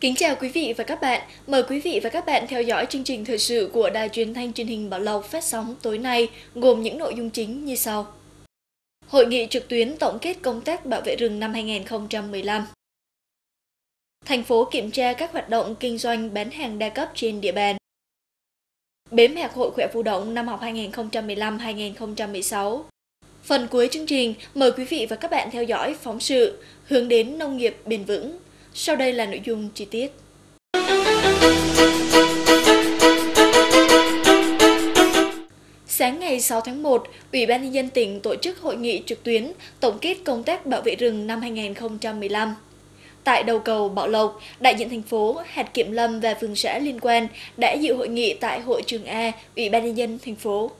Kính chào quý vị và các bạn. Mời quý vị và các bạn theo dõi chương trình thời sự của Đài truyền thanh truyền hình Bảo Lộc phát sóng tối nay gồm những nội dung chính như sau. Hội nghị trực tuyến tổng kết công tác bảo vệ rừng năm 2015. Thành phố kiểm tra các hoạt động kinh doanh bán hàng đa cấp trên địa bàn. Bế mạc Hội khỏe phụ động năm học 2015-2016. Phần cuối chương trình, mời quý vị và các bạn theo dõi phóng sự hướng đến nông nghiệp bền vững. Sau đây là nội dung chi tiết. Sáng ngày 6 tháng 1, Ủy ban nhân dân tỉnh tổ chức hội nghị trực tuyến tổng kết công tác bảo vệ rừng năm 2015. Tại đầu cầu Bảo Lộc, đại diện thành phố, hạt kiểm lâm và phường xã liên quan đã dự hội nghị tại hội trường A, Ủy ban nhân dân thành phố.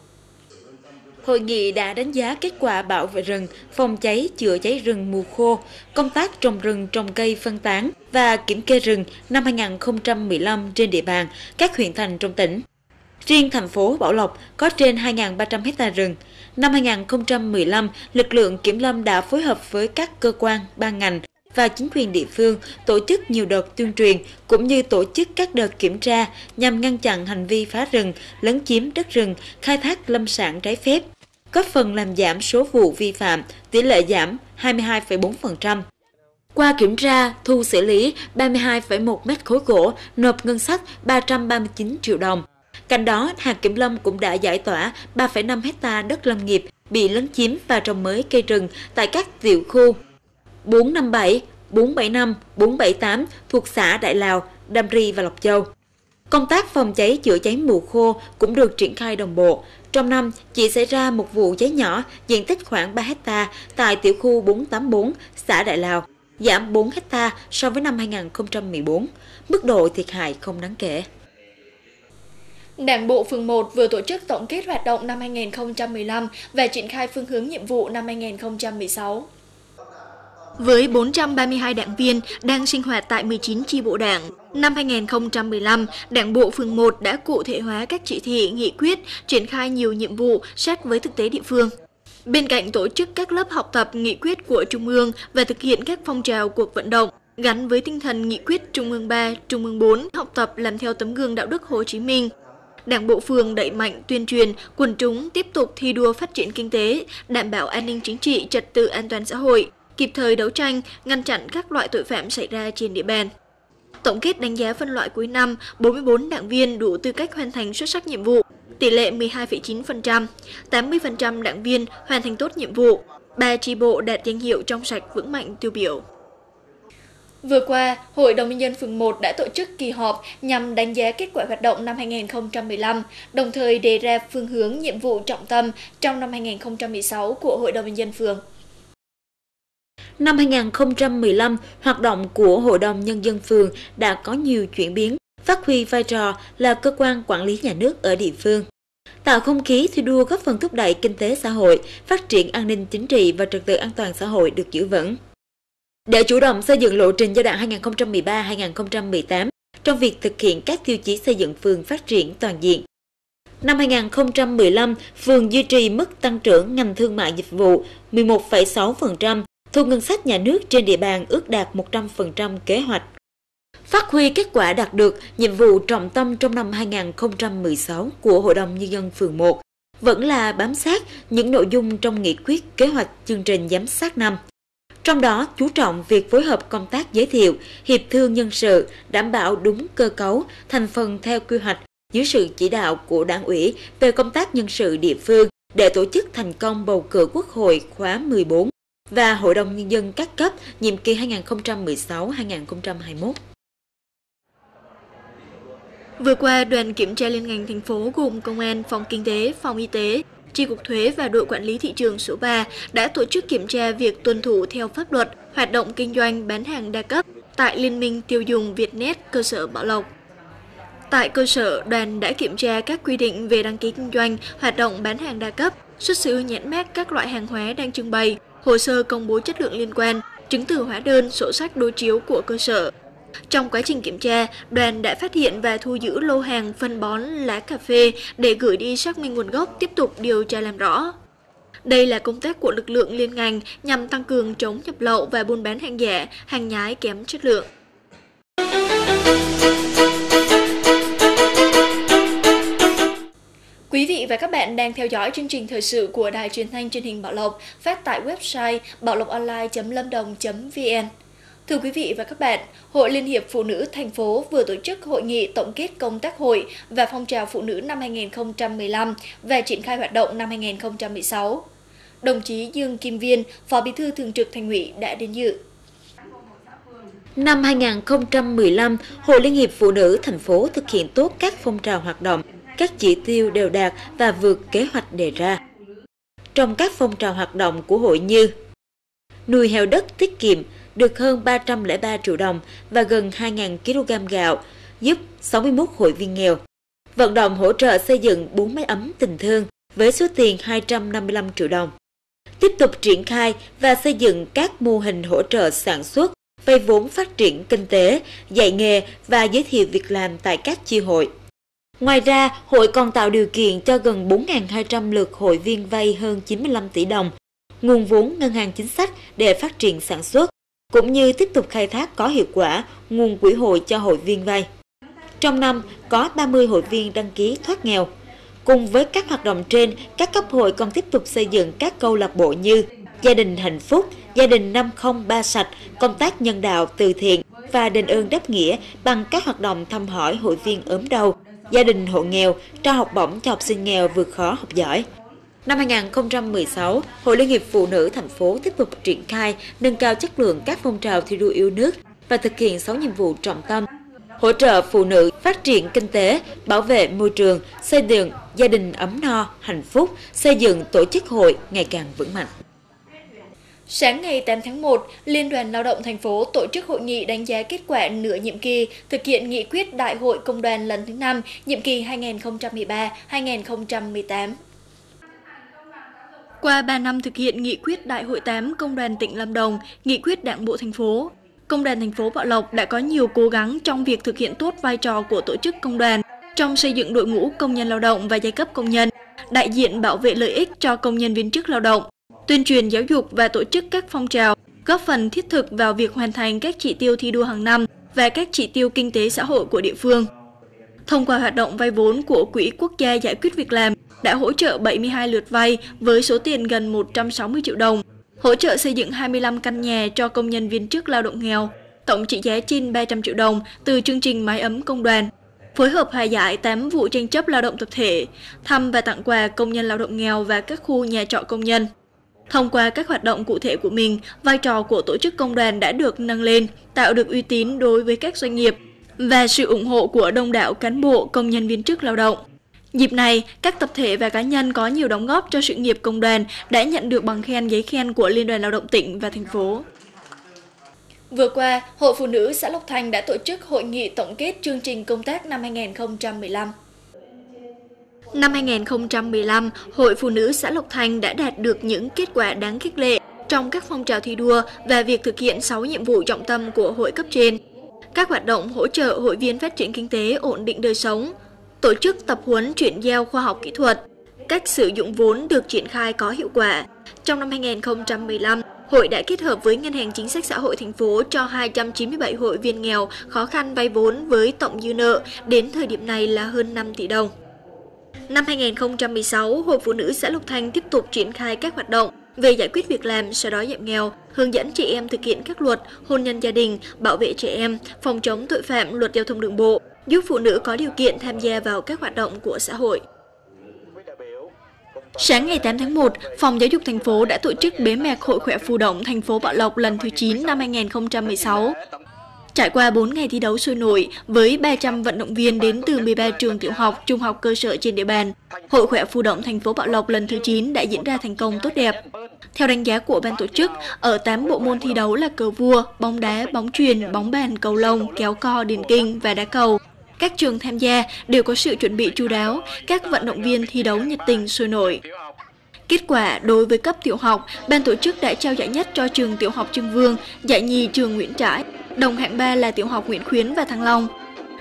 Hội nghị đã đánh giá kết quả bảo vệ rừng, phòng cháy, chữa cháy rừng mùa khô, công tác trồng rừng, trồng cây phân tán và kiểm kê rừng năm 2015 trên địa bàn các huyện thành trong tỉnh. Riêng thành phố Bảo Lộc có trên 2.300 hecta rừng. Năm 2015, lực lượng kiểm lâm đã phối hợp với các cơ quan, ban ngành và chính quyền địa phương tổ chức nhiều đợt tuyên truyền cũng như tổ chức các đợt kiểm tra nhằm ngăn chặn hành vi phá rừng, lấn chiếm đất rừng, khai thác lâm sản trái phép, góp phần làm giảm số vụ vi phạm, tỷ lệ giảm 22,4%. Qua kiểm tra, thu xử lý 32,1 mét khối gỗ, nộp ngân sách 339 triệu đồng. Cạnh đó, hạt kiểm lâm cũng đã giải tỏa 3,5 hecta đất lâm nghiệp bị lấn chiếm và trồng mới cây rừng tại các tiểu khu 457, 475, 478 thuộc xã Đại Lào, Đam Ri và Lộc Châu. Công tác phòng cháy chữa cháy mùa khô cũng được triển khai đồng bộ. Trong năm, chỉ xảy ra một vụ cháy nhỏ diện tích khoảng 3 hecta tại tiểu khu 484, xã Đại Lào, giảm 4 hecta so với năm 2014. Mức độ thiệt hại không đáng kể. Đảng bộ phường 1 vừa tổ chức tổng kết hoạt động năm 2015 và triển khai phương hướng nhiệm vụ năm 2016. Với 432 đảng viên đang sinh hoạt tại 19 chi bộ đảng, năm 2015, Đảng bộ phường 1 đã cụ thể hóa các chỉ thị, nghị quyết, triển khai nhiều nhiệm vụ sát với thực tế địa phương. Bên cạnh tổ chức các lớp học tập nghị quyết của Trung ương và thực hiện các phong trào cuộc vận động, gắn với tinh thần nghị quyết Trung ương 3, Trung ương 4, học tập làm theo tấm gương đạo đức Hồ Chí Minh, Đảng bộ phường đẩy mạnh tuyên truyền, quần chúng tiếp tục thi đua phát triển kinh tế, đảm bảo an ninh chính trị, trật tự an toàn xã hội, kịp thời đấu tranh, ngăn chặn các loại tội phạm xảy ra trên địa bàn. Tổng kết đánh giá phân loại cuối năm, 44 đảng viên đủ tư cách hoàn thành xuất sắc nhiệm vụ, tỷ lệ 12,9%, 80% đảng viên hoàn thành tốt nhiệm vụ, 3 tri bộ đạt danh hiệu trong sạch vững mạnh tiêu biểu. Vừa qua, Hội đồng nhân dân phường 1 đã tổ chức kỳ họp nhằm đánh giá kết quả hoạt động năm 2015, đồng thời đề ra phương hướng nhiệm vụ trọng tâm trong năm 2016 của Hội đồng nhân dân phường. Năm 2015, hoạt động của Hội đồng Nhân dân phường đã có nhiều chuyển biến, phát huy vai trò là cơ quan quản lý nhà nước ở địa phương. Tạo không khí thi đua góp phần thúc đẩy kinh tế xã hội, phát triển an ninh chính trị và trật tự an toàn xã hội được giữ vững. Để chủ động xây dựng lộ trình giai đoạn 2013-2018 trong việc thực hiện các tiêu chí xây dựng phường phát triển toàn diện. Năm 2015, phường duy trì mức tăng trưởng ngành thương mại dịch vụ 11,6%, thu ngân sách nhà nước trên địa bàn ước đạt 100% kế hoạch. Phát huy kết quả đạt được, nhiệm vụ trọng tâm trong năm 2016 của Hội đồng Nhân dân phường 1 vẫn là bám sát những nội dung trong nghị quyết kế hoạch chương trình giám sát năm. Trong đó chú trọng việc phối hợp công tác giới thiệu, hiệp thương nhân sự, đảm bảo đúng cơ cấu, thành phần theo quy hoạch dưới sự chỉ đạo của đảng ủy về công tác nhân sự địa phương để tổ chức thành công bầu cử Quốc hội khóa 14 và Hội đồng Nhân dân các cấp nhiệm kỳ 2016-2021. Vừa qua, đoàn kiểm tra liên ngành thành phố gồm Công an, Phòng Kinh tế, Phòng Y tế, Tri Cục Thuế và đội quản lý thị trường số 3 đã tổ chức kiểm tra việc tuân thủ theo pháp luật hoạt động kinh doanh bán hàng đa cấp tại Liên minh tiêu dùng Vietnet cơ sở Bảo Lộc. Tại cơ sở, đoàn đã kiểm tra các quy định về đăng ký kinh doanh, hoạt động bán hàng đa cấp, xuất xứ nhãn mát các loại hàng hóa đang trưng bày, hồ sơ công bố chất lượng liên quan, chứng từ hóa đơn, sổ sách đối chiếu của cơ sở. Trong quá trình kiểm tra, đoàn đã phát hiện và thu giữ lô hàng phân bón lá cà phê để gửi đi xác minh nguồn gốc tiếp tục điều tra làm rõ. Đây là công tác của lực lượng liên ngành nhằm tăng cường chống nhập lậu và buôn bán hàng giả, hàng nhái kém chất lượng. Quý vị và các bạn đang theo dõi chương trình thời sự của Đài Truyền thanh Truyền hình Bảo Lộc phát tại website bảo lộc-online.lâm đồng.vn. Thưa quý vị và các bạn, Hội Liên hiệp Phụ nữ thành phố vừa tổ chức hội nghị tổng kết công tác hội và phong trào phụ nữ năm 2015 và triển khai hoạt động năm 2016. Đồng chí Dương Kim Viên, Phó Bí thư Thường trực Thành ủy đã đến dự. Năm 2015, Hội Liên hiệp Phụ nữ thành phố thực hiện tốt các phong trào hoạt động, các chỉ tiêu đều đạt và vượt kế hoạch đề ra. Trong các phong trào hoạt động của hội như nuôi heo đất tiết kiệm được hơn 303 triệu đồng và gần 2.000 kg gạo, giúp 61 hội viên nghèo. Vận động hỗ trợ xây dựng 4 máy ấm tình thương với số tiền 255 triệu đồng. Tiếp tục triển khai và xây dựng các mô hình hỗ trợ sản xuất, vay vốn phát triển kinh tế, dạy nghề và giới thiệu việc làm tại các chi hội. Ngoài ra, hội còn tạo điều kiện cho gần 4.200 lượt hội viên vay hơn 95 tỷ đồng, nguồn vốn ngân hàng chính sách để phát triển sản xuất, cũng như tiếp tục khai thác có hiệu quả nguồn quỹ hội cho hội viên vay. Trong năm, có 30 hội viên đăng ký thoát nghèo. Cùng với các hoạt động trên, các cấp hội còn tiếp tục xây dựng các câu lạc bộ như Gia đình hạnh phúc, Gia đình 503 sạch, công tác nhân đạo từ thiện và đền ơn đáp nghĩa bằng các hoạt động thăm hỏi hội viên ốm đau, gia đình hộ nghèo, trao học bổng cho học sinh nghèo vượt khó học giỏi. Năm 2016, Hội Liên hiệp Phụ nữ thành phố tiếp tục triển khai, nâng cao chất lượng các phong trào thi đua yêu nước và thực hiện 6 nhiệm vụ trọng tâm hỗ trợ phụ nữ phát triển kinh tế, bảo vệ môi trường, xây dựng gia đình ấm no, hạnh phúc, xây dựng tổ chức hội ngày càng vững mạnh. Sáng ngày 8 tháng 1, Liên đoàn Lao động thành phố tổ chức hội nghị đánh giá kết quả nửa nhiệm kỳ thực hiện nghị quyết Đại hội Công đoàn lần thứ 5, nhiệm kỳ 2013-2018. Qua 3 năm thực hiện nghị quyết Đại hội 8 Công đoàn tỉnh Lâm Đồng, nghị quyết Đảng bộ thành phố, Công đoàn thành phố Bảo Lộc đã có nhiều cố gắng trong việc thực hiện tốt vai trò của tổ chức công đoàn trong xây dựng đội ngũ công nhân lao động và giai cấp công nhân, đại diện bảo vệ lợi ích cho công nhân viên chức lao động, tuyên truyền giáo dục và tổ chức các phong trào, góp phần thiết thực vào việc hoàn thành các chỉ tiêu thi đua hàng năm và các chỉ tiêu kinh tế xã hội của địa phương. Thông qua hoạt động vay vốn của Quỹ Quốc gia giải quyết việc làm đã hỗ trợ 72 lượt vay với số tiền gần 160 triệu đồng, hỗ trợ xây dựng 25 căn nhà cho công nhân viên chức lao động nghèo, tổng trị giá trên 300 triệu đồng từ chương trình mái ấm công đoàn, phối hợp hòa giải 8 vụ tranh chấp lao động tập thể, thăm và tặng quà công nhân lao động nghèo và các khu nhà trọ công nhân. Thông qua các hoạt động cụ thể của mình, vai trò của tổ chức công đoàn đã được nâng lên, tạo được uy tín đối với các doanh nghiệp và sự ủng hộ của đông đảo cán bộ công nhân viên chức lao động. Dịp này, các tập thể và cá nhân có nhiều đóng góp cho sự nghiệp công đoàn đã nhận được bằng khen giấy khen của Liên đoàn Lao động tỉnh và thành phố. Vừa qua, Hội Phụ nữ xã Lộc Thành đã tổ chức hội nghị tổng kết chương trình công tác năm 2015. Năm 2015, Hội Phụ nữ xã Lộc Thành đã đạt được những kết quả đáng khích lệ trong các phong trào thi đua và việc thực hiện 6 nhiệm vụ trọng tâm của hội cấp trên. Các hoạt động hỗ trợ hội viên phát triển kinh tế ổn định đời sống, tổ chức tập huấn chuyển giao khoa học kỹ thuật, cách sử dụng vốn được triển khai có hiệu quả. Trong năm 2015, hội đã kết hợp với Ngân hàng Chính sách Xã hội thành phố cho 297 hội viên nghèo khó khăn vay vốn với tổng dư nợ đến thời điểm này là hơn 5 tỷ đồng. Năm 2016, Hội Phụ nữ xã Lục Thành tiếp tục triển khai các hoạt động về giải quyết việc làm, xóa đói giảm nghèo, hướng dẫn chị em thực hiện các luật, hôn nhân gia đình, bảo vệ trẻ em, phòng chống tội phạm, luật giao thông đường bộ, giúp phụ nữ có điều kiện tham gia vào các hoạt động của xã hội. Sáng ngày 8 tháng 1, Phòng Giáo dục thành phố đã tổ chức bế mạc Hội khỏe phù động thành phố Bảo Lộc lần thứ 9 năm 2016. Trải qua 4 ngày thi đấu sôi nổi với 300 vận động viên đến từ 13 trường tiểu học, trung học cơ sở trên địa bàn, Hội khỏe phù động thành phố Bảo Lộc lần thứ 9 đã diễn ra thành công tốt đẹp. Theo đánh giá của ban tổ chức, ở 8 bộ môn thi đấu là cờ vua, bóng đá, bóng truyền, bóng bàn, cầu lông, kéo co, điền kinh và đá cầu. Các trường tham gia đều có sự chuẩn bị chu đáo, các vận động viên thi đấu nhiệt tình sôi nổi. Kết quả đối với cấp tiểu học, ban tổ chức đã trao giải nhất cho trường tiểu học Trưng Vương, giải nhì trường Nguyễn Trãi, đồng hạng 3 là tiểu học Nguyễn Khuyến và Thăng Long.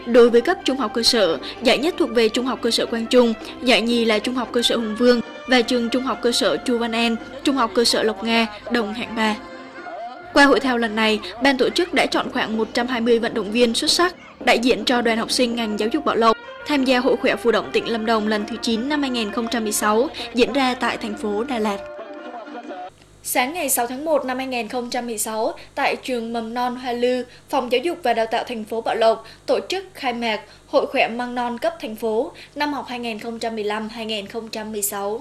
Đối với cấp trung học cơ sở, giải nhất thuộc về trung học cơ sở Quang Trung, giải nhì là trung học cơ sở Hùng Vương và trường trung học cơ sở Chu Văn An, trung học cơ sở Lộc Nga, đồng hạng 3. Qua hội thao lần này, ban tổ chức đã chọn khoảng 120 vận động viên xuất sắc đại diện cho đoàn học sinh ngành giáo dục Bảo Lộc tham gia Hội khỏe phù động tỉnh Lâm Đồng lần thứ 9 năm 2016 diễn ra tại thành phố Đà Lạt. Sáng ngày 6 tháng 1 năm 2016, tại trường mầm non Hoa Lư, Phòng Giáo dục và Đào tạo thành phố Bảo Lộc tổ chức khai mạc Hội khỏe măng non cấp thành phố năm học 2015-2016.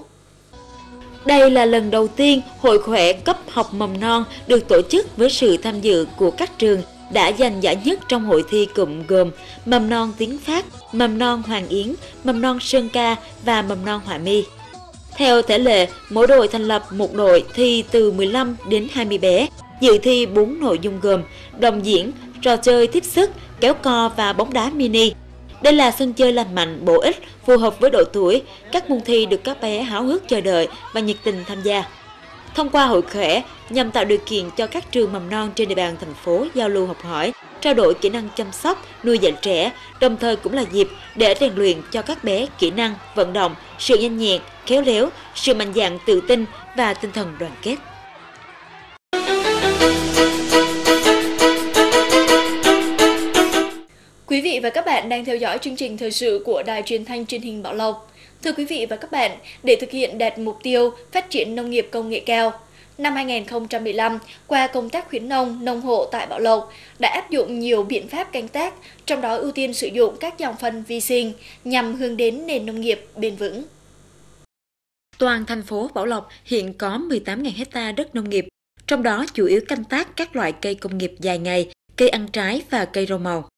Đây là lần đầu tiên Hội khỏe cấp học mầm non được tổ chức với sự tham dự của các trường đã giành giải nhất trong hội thi cụm gồm mầm non tiếng Pháp, mầm non Hoàng Yến, mầm non Sơn Ca và mầm non Hòa Mi. Theo thể lệ, mỗi đội thành lập một đội thi từ 15 đến 20 bé, dự thi 4 nội dung gồm đồng diễn, trò chơi tiếp sức, kéo co và bóng đá mini. Đây là sân chơi lành mạnh, bổ ích, phù hợp với độ tuổi. Các môn thi được các bé háo hức chờ đợi và nhiệt tình tham gia. Thông qua hội khỏe nhằm tạo điều kiện cho các trường mầm non trên địa bàn thành phố giao lưu học hỏi, trao đổi kỹ năng chăm sóc, nuôi dạy trẻ, đồng thời cũng là dịp để rèn luyện cho các bé kỹ năng, vận động, sự nhanh nhẹn, khéo léo, sự mạnh dạn tự tin và tinh thần đoàn kết. Quý vị và các bạn đang theo dõi chương trình thời sự của Đài Truyền thanh Truyền hình Bảo Lộc. Thưa quý vị và các bạn, để thực hiện đạt mục tiêu phát triển nông nghiệp công nghệ cao, năm 2015, qua công tác khuyến nông, nông hộ tại Bảo Lộc đã áp dụng nhiều biện pháp canh tác, trong đó ưu tiên sử dụng các dòng phân vi sinh nhằm hướng đến nền nông nghiệp bền vững. Toàn thành phố Bảo Lộc hiện có 18.000 hecta đất nông nghiệp, trong đó chủ yếu canh tác các loại cây công nghiệp dài ngày, cây ăn trái và cây rau màu.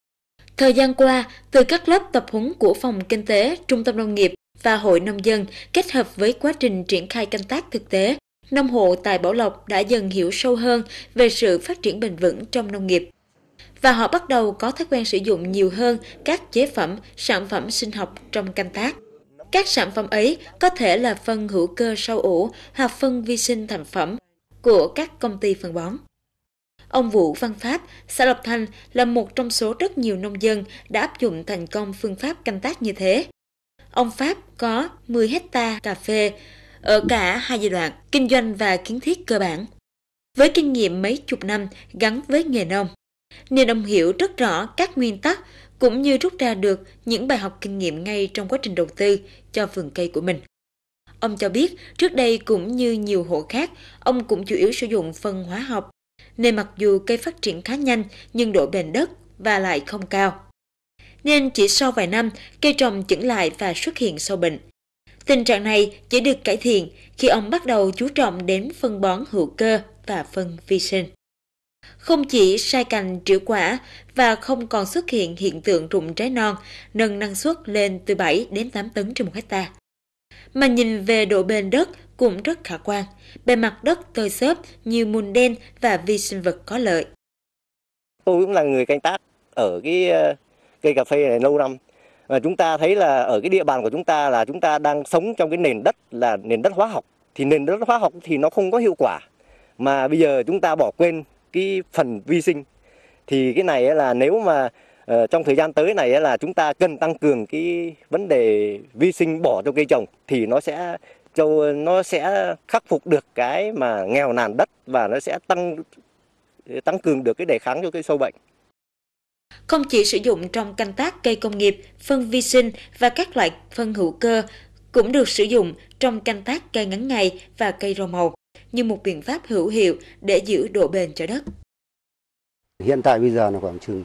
Thời gian qua, từ các lớp tập huấn của Phòng Kinh tế, Trung tâm Nông nghiệp và Hội Nông dân kết hợp với quá trình triển khai canh tác thực tế, nông hộ tại Bảo Lộc đã dần hiểu sâu hơn về sự phát triển bền vững trong nông nghiệp. Và họ bắt đầu có thói quen sử dụng nhiều hơn các chế phẩm, sản phẩm sinh học trong canh tác. Các sản phẩm ấy có thể là phân hữu cơ sâu ủ hoặc phân vi sinh thành phẩm của các công ty phân bón. Ông Vũ Văn Pháp, xã Lộc Thành là một trong số rất nhiều nông dân đã áp dụng thành công phương pháp canh tác như thế. Ông Pháp có 10 hecta cà phê ở cả hai giai đoạn, kinh doanh và kiến thiết cơ bản. Với kinh nghiệm mấy chục năm gắn với nghề nông, nên ông hiểu rất rõ các nguyên tắc cũng như rút ra được những bài học kinh nghiệm ngay trong quá trình đầu tư cho vườn cây của mình. Ông cho biết trước đây cũng như nhiều hộ khác, ông cũng chủ yếu sử dụng phân hóa học, nên mặc dù cây phát triển khá nhanh nhưng độ bền đất và lại không cao nên chỉ sau vài năm, cây trồng chững lại và xuất hiện sâu bệnh. Tình trạng này chỉ được cải thiện khi ông bắt đầu chú trọng đến phân bón hữu cơ và phân vi sinh. Không chỉ sai cành triệu quả và không còn xuất hiện hiện tượng rụng trái non, nâng năng suất lên từ 7 đến 8 tấn trên một hecta. Mà nhìn về độ bền đất cũng rất khả quan, bề mặt đất tơi xốp, nhiều mùn đen và vi sinh vật có lợi. Tôi cũng là người canh tác ở cái ờ, cây cà phê này lâu năm và chúng ta thấy là ở cái địa bàn của chúng ta là chúng ta đang sống trong cái nền đất là nền đất hóa học. Thì nền đất hóa học thì nó không có hiệu quả. Mà bây giờ chúng ta bỏ quên cái phần vi sinh. Thì cái này là nếu mà uh, trong thời gian tới này là chúng ta cần tăng cường cái vấn đề vi sinh bỏ cho cây trồng thì nó sẽ châu nó sẽ khắc phục được cái mà nghèo nàn đất và nó sẽ tăng tăng cường được cái đề kháng cho cây sâu bệnh không chỉ sử dụng trong canh tác cây công nghiệp, phân vi sinh và các loại phân hữu cơ, cũng được sử dụng trong canh tác cây ngắn ngày và cây rau màu như một biện pháp hữu hiệu để giữ độ bền cho đất. Hiện tại bây giờ là khoảng chừng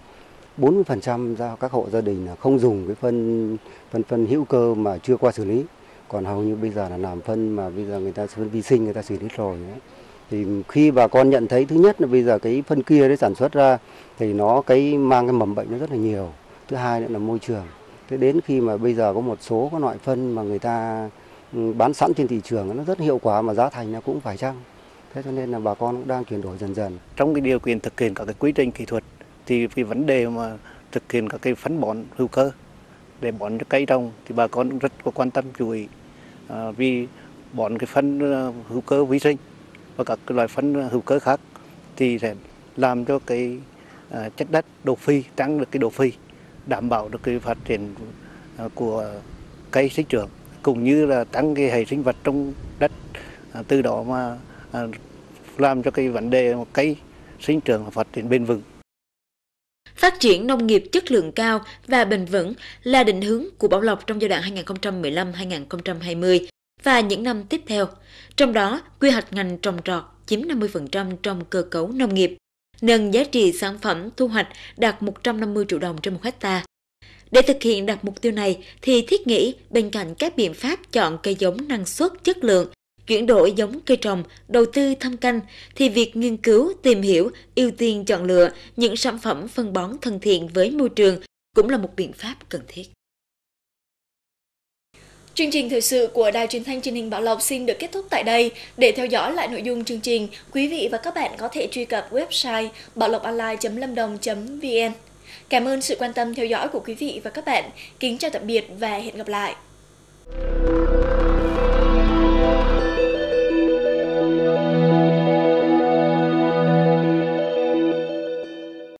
40% ra các hộ gia đình là không dùng cái phân phân phân hữu cơ mà chưa qua xử lý. Còn hầu như bây giờ là làm phân mà bây giờ người ta phân vi sinh người ta xử lý rồi. Nữa thì khi bà con nhận thấy thứ nhất là bây giờ cái phân kia đấy sản xuất ra thì nó cái mang cái mầm bệnh nó rất là nhiều. Thứ hai nữa là môi trường. Thế đến khi mà bây giờ có một số các loại phân mà người ta ừ, bán sẵn trên thị trường nó rất hiệu quả mà giá thành nó cũng phải chăng? Thế cho nên là bà con cũng đang chuyển đổi dần dần. Trong cái điều kiện thực hiện các cái quy trình kỹ thuật thì cái vấn đề mà thực hiện các cái phân bón hữu cơ để bón cho cây trồng thì bà con cũng rất có quan tâm chú ý. À, vì bón cái phân ờ, hữu cơ vi sinh và các loại phân hữu cơ khác thì sẽ làm cho cái à, chất đất độ phi tăng được cái độ phi đảm bảo được cái phát triển à, của cây sinh trưởng cũng như là tăng cái hệ sinh vật trong đất à, từ đó mà làm cho cái vấn đề cây sinh trưởng và phát triển bền vững. Phát triển nông nghiệp chất lượng cao và bền vững là định hướng của Bảo Lộc trong giai đoạn 2015-2020 và những năm tiếp theo. Trong đó, quy hoạch ngành trồng trọt chiếm 50% trong cơ cấu nông nghiệp, nâng giá trị sản phẩm thu hoạch đạt 150 triệu đồng trên một hecta. Để thực hiện đạt mục tiêu này thì thiết nghĩ bên cạnh các biện pháp chọn cây giống năng suất chất lượng, chuyển đổi giống cây trồng, đầu tư thăm canh thì việc nghiên cứu, tìm hiểu, ưu tiên chọn lựa những sản phẩm phân bón thân thiện với môi trường cũng là một biện pháp cần thiết. Chương trình thời sự của Đài Truyền thanh Truyền hình Bảo Lộc xin được kết thúc tại đây. Để theo dõi lại nội dung chương trình, quý vị và các bạn có thể truy cập website baoloconline.lâm.đồng.vn. Cảm ơn sự quan tâm theo dõi của quý vị và các bạn. Kính chào tạm biệt và hẹn gặp lại.